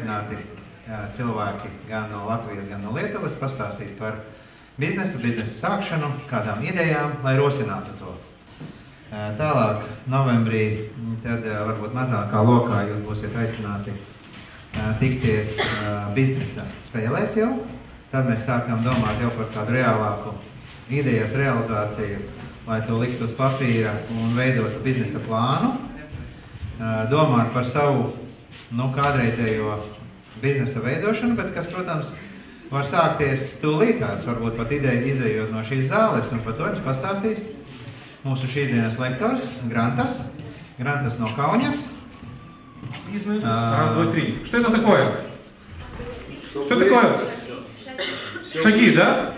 motivācijas lekcijas. Tiek aicināti cilvēki gan no Latvijas, gan no Lietuvas pastāstīt par biznesu, biznesa sākšanu, kādām idejām, lai rosinātu to. Tālāk, novembrī, tad varbūt mazākā lokā jūs būsiet aicināti tikties biznesa spēlēs jau. Tad mēs sākam domāt jau par kādu reālāku idejas realizāciju, lai to liktu uz papīra un veidotu biznesa plānu. Domāt par savu nu, kādreizējo biznesa veidošanu, bet kas, protams, var sākties tūlītās, varbūt pat ideja izējot no šīs zāles, un par to jums pastāstīs mūsu šīdienas lektors Grantas, Гранtas no Kaunas. Бизнес. А... Раз, два, три. Что это такое? Что, Что такое? Все. Шаги, да?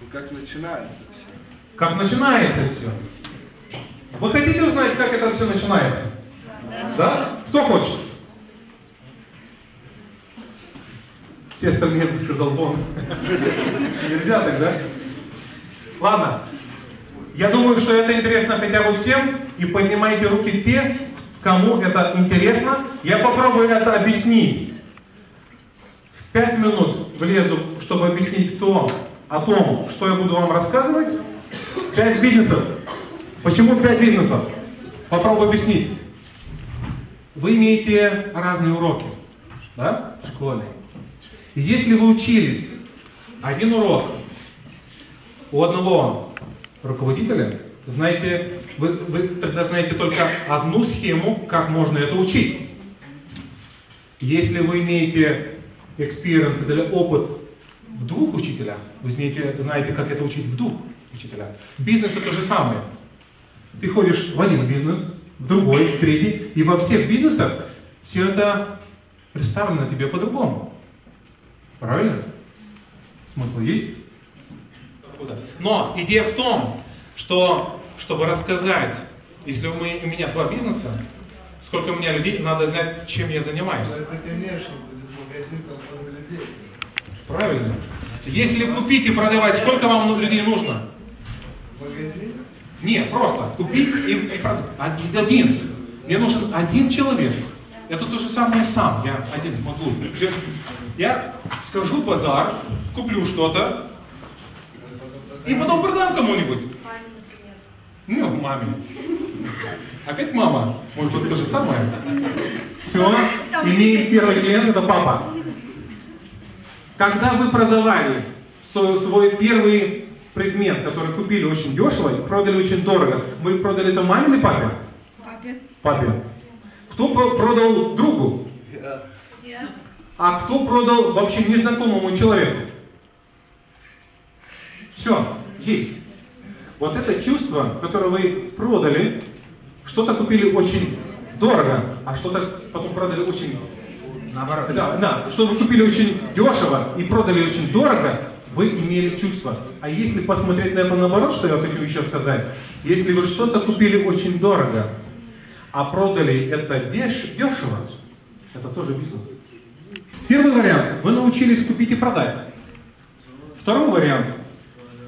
Ну, как начинается все. Как начинается все. Вы хотите узнать, как это все начинается? Да? Кто хочет? Все остальные бы сказал вон. Нельзя тогда. Ладно. Я думаю, что это интересно хотя бы всем. И поднимайте руки те, кому это интересно. Я попробую это объяснить. В пять минут влезу, чтобы объяснить то, о том, что я буду вам рассказывать. Пять бизнесов. Почему пять бизнесов? Попробую объяснить. Вы имеете разные уроки, да, в школе. И если вы учились один урок у одного руководителя, знаете, вы, вы тогда знаете только одну схему, как можно это учить. Если вы имеете experience или опыт в двух учителях, вы знаете, знаете, как это учить в двух учителях. Бизнес это то же самое. Ты ходишь в один бизнес, в другой, в третий, и во всех бизнесах все это представлено тебе по-другому. Правильно? Смысл есть? Но идея в том, что чтобы рассказать, если у меня два бизнеса, сколько у меня людей, надо знать, чем я занимаюсь. Это, конечно, будет магазин там людей. Правильно. Если купить и продавать, сколько вам людей нужно? Магазин? Нет, просто купить и, и продать. Один. Мне нужен один человек. Это то же самое сам. Я один могу. Я скажу базар, куплю что-то и потом продам кому-нибудь. Ну, маме. Опять мама. Может быть, то же самое? Все. Имеем первый клиент, это папа. Когда вы продавали свой первый предмет, который купили очень дешево и продали очень дорого, вы продали это маме или папе? Папе. Папе. Кто продал другу? Я. А кто продал вообще незнакомому человеку? Все, есть. Вот это чувство, которое вы продали, что-то купили очень дорого, а что-то потом продали очень... Наоборот. Да, да, что вы купили очень дешево и продали очень дорого, вы имели чувство. А если посмотреть на это наоборот, что я хочу еще сказать, если вы что-то купили очень дорого, а продали это деш, дешево, это тоже бизнес. Первый вариант, вы научились купить и продать. Второй вариант,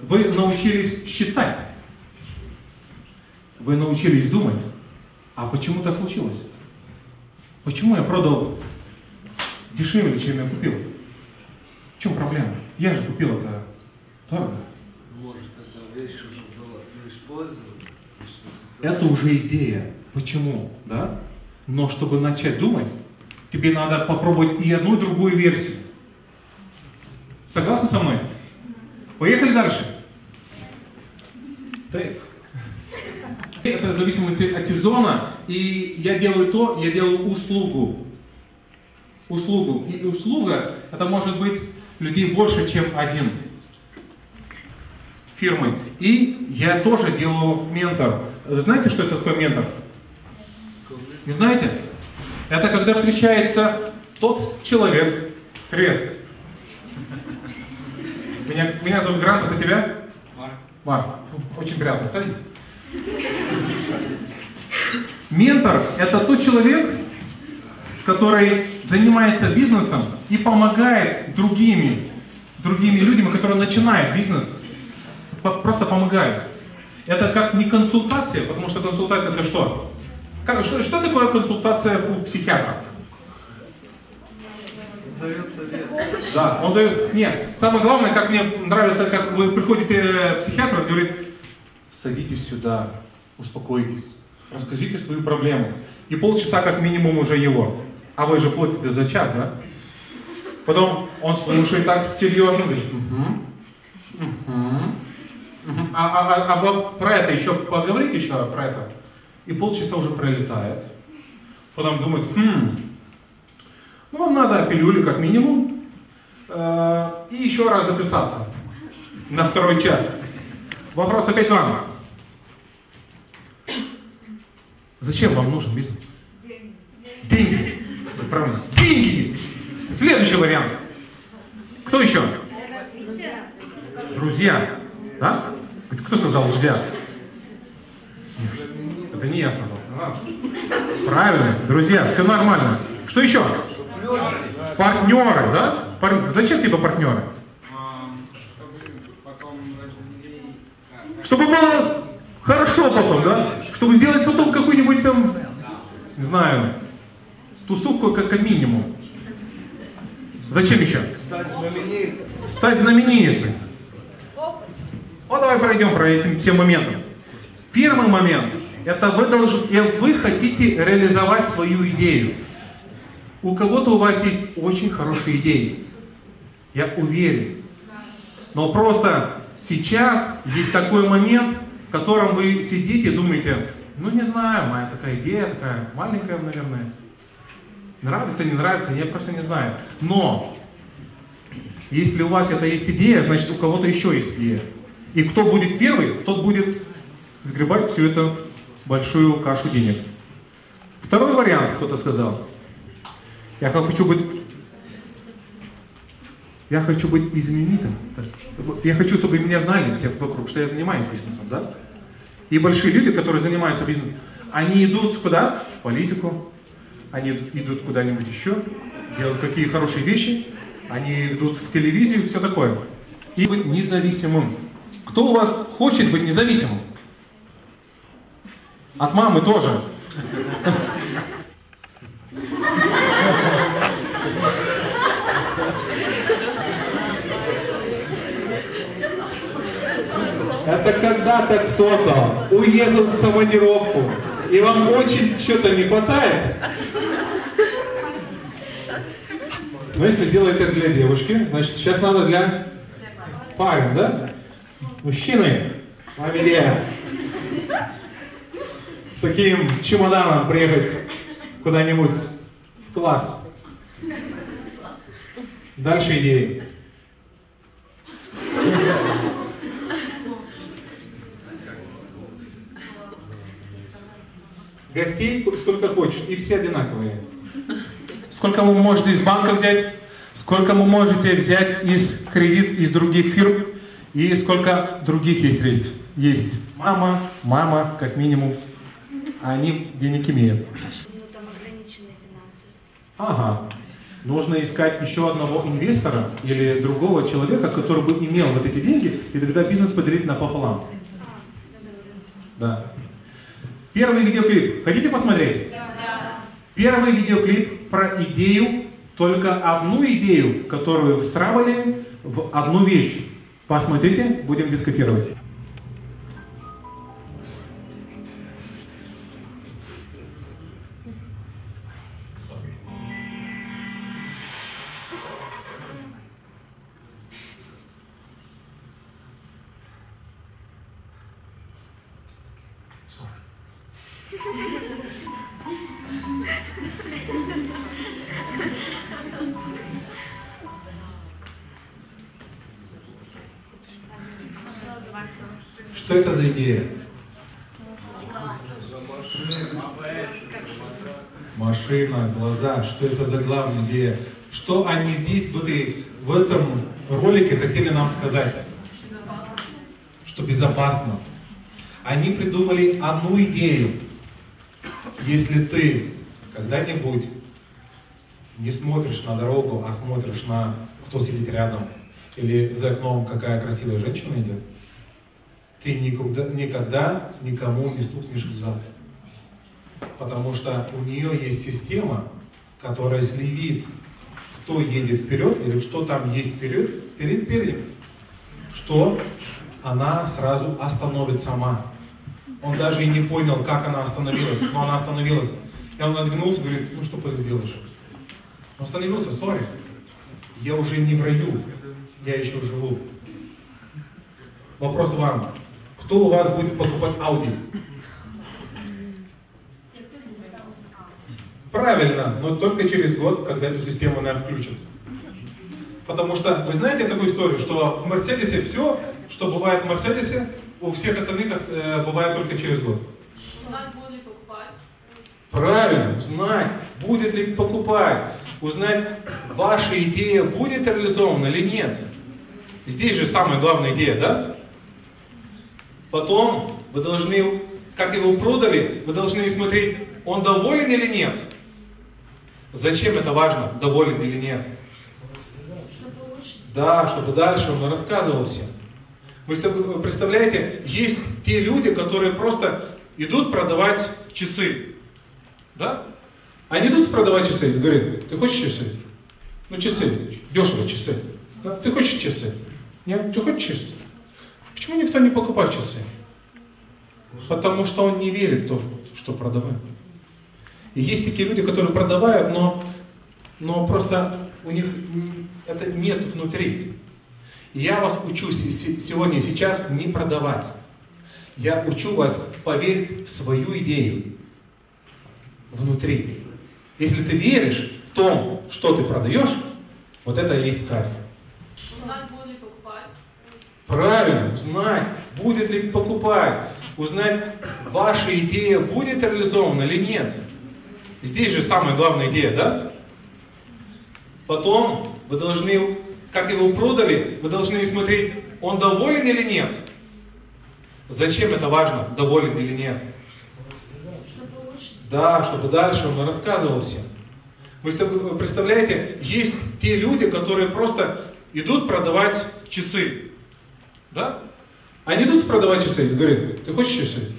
вы научились считать. Вы научились думать. А почему так случилось? Почему я продал дешевле, чем я купил? В чем проблема? Я же купил это дорого. Может, эта вещь уже была использована? Это уже идея. Почему? Да? Но чтобы начать думать, тебе надо попробовать и одну, и другую версию. Согласны со мной? Поехали дальше. Тейп. Это в зависимости от сезона, и я делаю то, я делаю услугу. Услугу. И услуга, это может быть людей больше, чем один фирмы. И я тоже делаю ментор. Вы знаете, что это такое ментор? Не знаете? Это когда встречается тот человек. Привет. Меня, меня зовут Грант, а за тебя? Марк. Марк. Очень приятно. Садись. Ментор – это тот человек, который занимается бизнесом и помогает другими, другими людям, которые начинают бизнес, просто помогают. Это как не консультация, потому что консультация это что? Как, что, что такое консультация у психиатра? Да, он дает... Нет, самое главное, как мне нравится, как вы приходите к психиатру, говорит, садитесь сюда, успокойтесь, расскажите свою проблему. И полчаса как минимум уже его. А вы же платите за час, да? Потом он слушает так серьезно, говорит, угу, угу, угу. А, а, а, а про это еще поговорите еще про это. И полчаса уже пролетает. Потом думает, хм, ну вам надо пилюли как минимум. Э, и еще раз записаться на второй час. Вопрос опять вам. Зачем вам нужен бизнес? Деньги. Деньги. Правильно. Деньги. Следующий вариант. Кто еще? Друзья. Да? Кто сказал друзья? Это не я сказал. Правильно, друзья, все нормально. Что еще? Партнеры, да? Пар... Зачем тебе партнеры? Чтобы было хорошо потом, да? Чтобы сделать потом какую-нибудь там, не знаю, тусовку как, минимум. Зачем еще? Стать знаменитым. Стать знаменитым. Вот давай пройдем про эти все моменты. Первый момент – это вы, должны, вы хотите реализовать свою идею. У кого-то у вас есть очень хорошие идеи. Я уверен. Но просто сейчас есть такой момент, в котором вы сидите и думаете, ну не знаю, моя такая идея, такая маленькая, наверное. Нравится, не нравится, я просто не знаю. Но если у вас это есть идея, значит у кого-то еще есть идея. И кто будет первый, тот будет сгребать всю эту большую кашу денег. Второй вариант, кто-то сказал. Я хочу быть я хочу быть знаменитым. Я хочу, чтобы меня знали все вокруг, что я занимаюсь бизнесом, да? И большие люди, которые занимаются бизнесом, они идут куда? В политику, они идут куда-нибудь еще, делают какие хорошие вещи, они идут в телевизию, все такое. И быть независимым. Кто у вас хочет быть независимым? От мамы тоже. Это когда-то кто-то уехал в командировку, и вам очень что-то не хватает. Но если делает это для девушки, значит сейчас надо для парня, да? Мужчины, фамилия. С таким чемоданом приехать куда-нибудь в класс. Дальше идеи. Гостей сколько хочешь, и все одинаковые. Сколько вы можете из банка взять, сколько вы можете взять из кредит из других фирм, и сколько других есть средств. Есть мама, мама, как минимум, они денег имеют. Ага. Нужно искать еще одного инвестора или другого человека, который бы имел вот эти деньги, и тогда бизнес поделить напополам. Да. Первый видеоклип. Хотите посмотреть? Да. Первый видеоклип про идею, только одну идею, которую встраивали в одну вещь. Посмотрите, будем дискутировать. Что это за идея? Машина, глаза, что это за главная идея? Что они здесь, в, этой, в этом ролике хотели нам сказать? Что безопасно. Они придумали одну идею. Если ты когда-нибудь не смотришь на дорогу, а смотришь на кто сидит рядом, или за окном какая красивая женщина идет, ты никогда, никогда никому не стукнешь в зад. Потому что у нее есть система, которая следит, кто едет вперед или что там есть вперед, перед перед, что она сразу остановит сама. Он даже и не понял, как она остановилась, но она остановилась. И он отгнулся говорит, ну что ты делаешь? Он остановился, сори, я уже не в раю, я еще живу. Вопрос вам, кто у вас будет покупать Audi? Правильно, но только через год, когда эту систему, наверное, включат. Потому что, вы знаете такую историю, что в Мерседесе все, что бывает в Мерседесе, у всех остальных э, бывает только через год. Узнать, буду ли покупать. Правильно, узнать, будет ли покупать, узнать, ваша идея будет реализована или нет. Здесь же самая главная идея, да? Потом вы должны, как его продали, вы должны смотреть, он доволен или нет. Зачем это важно, доволен или нет? Да, чтобы дальше он рассказывал всем. Вы ст- представляете, есть те люди, которые просто идут продавать часы. Да? Они идут продавать часы говорят, ты хочешь часы? Ну часы, дешево часы. Да? Ты хочешь часы? Нет, ты хочешь часы? Почему никто не покупает часы? Потому что он не верит в то, что продавает. И есть такие люди, которые продавают, но, но просто у них это нет внутри. Я вас учу се- се- сегодня и сейчас не продавать. Я учу вас поверить в свою идею внутри. Если ты веришь в том, что ты продаешь, вот это и есть кайф. Узнать, буду ли покупать. Правильно, узнать, будет ли покупать, узнать, ваша идея будет реализована или нет. Здесь же самая главная идея, да? Потом вы должны, как его продали, вы должны смотреть, он доволен или нет. Зачем это важно, доволен или нет? Да, чтобы дальше он рассказывал всем. Вы ст- представляете, есть те люди, которые просто идут продавать часы. Да? Они идут продавать часы говорят, ты хочешь часы?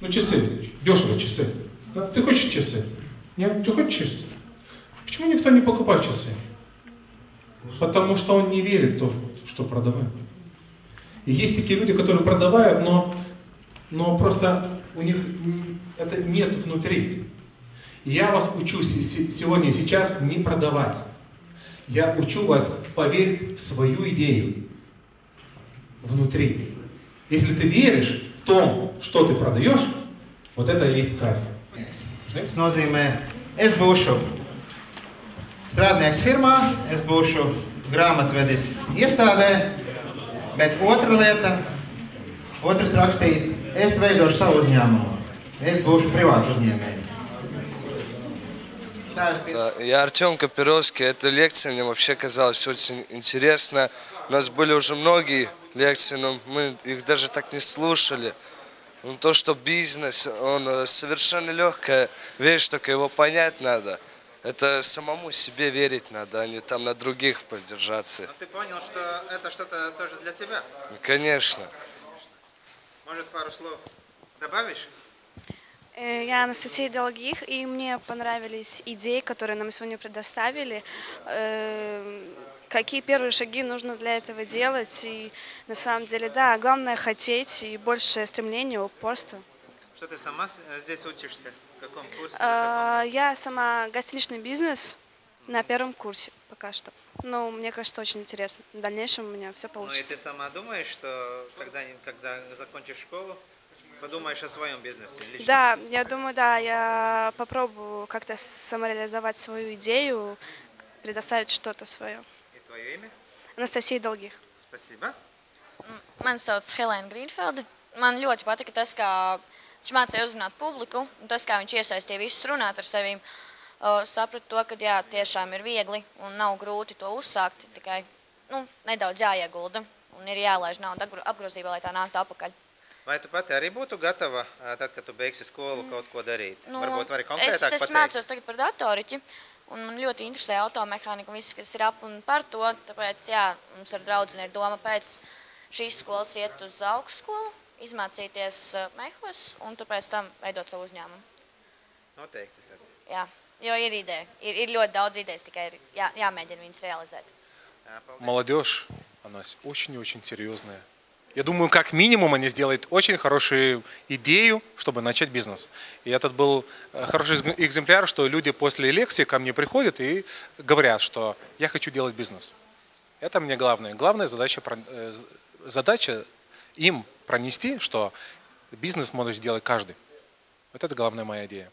Ну часы, дешево часы. Да? Ты хочешь часы? Нет, ты хочешь часы? Почему никто не покупает часы? Потому что он не верит в то, что продавает. И есть такие люди, которые продавают, но, но просто у них это нет внутри. Я вас учу се- се- сегодня и сейчас не продавать. Я учу вас поверить в свою идею внутри. Если ты веришь в том, что ты продаешь, вот это и есть кайф. Tas nozīmē, es būšu strādnieks firmā, es būšu grāmatvedis iestādē, bet otra lieta, otrs rakstīs, es veidošu savu uzņēmumu. Es būšu privātu uzņēmējs. Я Артем Копировский. Эта лекция мне вообще казалась очень интересная. У нас были уже многие лекции, но мы их даже так не слушали. Ну, то, что бизнес, он э, совершенно легкая вещь, только его понять надо. Это самому себе верить надо, а не там на других поддержаться. Но ты понял, что это что-то тоже для тебя? Конечно. Может, пару слов добавишь? Э, Я Анастасия Долгих, и мне понравились идеи, которые нам сегодня предоставили. Э, Какие первые шаги нужно для этого делать? И на самом деле, да, главное хотеть и больше стремления, упорства. Что ты сама с- здесь учишься? Каком курсе? Э, Я сама гостиничный бизнес на первом курсе пока что. Ну, мне кажется, очень интересно. В дальнейшем у меня все Ну и ты получится. сама думаешь, что когда, когда закончишь школу, подумаешь о своем бизнесе лично? Да, я думаю, да, я попробую как-то самореализовать свою идею, предоставить что-то свое. И твое имя? Анастасия Долгих. Спасибо. Mani sauc Helēna Grīnfelda. Man ļoti patika tas, kā viņš mācīja uzrunāt publiku, un tas, kā viņš iesaistīja visus runāt ar sevi. Sapratu to, ka jā, tiešām ir viegli un nav grūti to uzsākt. Tikai nu, nedaudz jāiegulda un ir jālaiž nauda apgro- apgrozībā, lai tā nāktu atpakaļ. Vai tu pati arī būtu gatava, tad, kad tu beigsi skolu, kaut ko darīt? Nu, Varbūt vari es, konkrētāk es pateikt. mācos tagad par datoriķi, un man ļoti interesē automehānika un viss, kas ir ap un par to. Tāpēc jā, mums ar draugu ir doma pēc šīs skolas iet uz augstskolu, izmācīties eh, mehos un tāpēc tam veidot savu uzņēmumu. Noteikti. Tad. Jā, jo ir ideja. Ir, ir ļoti daudz idejas, tikai ir jā, jāmēģina viņas realizēt. Jā. Молодежь, она очень-очень серьезная. Я думаю, как минимум они сделают очень хорошую идею, чтобы начать бизнес. И этот был э, хороший экз- экземпляр, что люди после лекции ко мне приходят и говорят, что я хочу делать бизнес. Это мне главное. Главная задача, э, задача им пронести, что бизнес может сделать каждый. Вот это главная моя идея.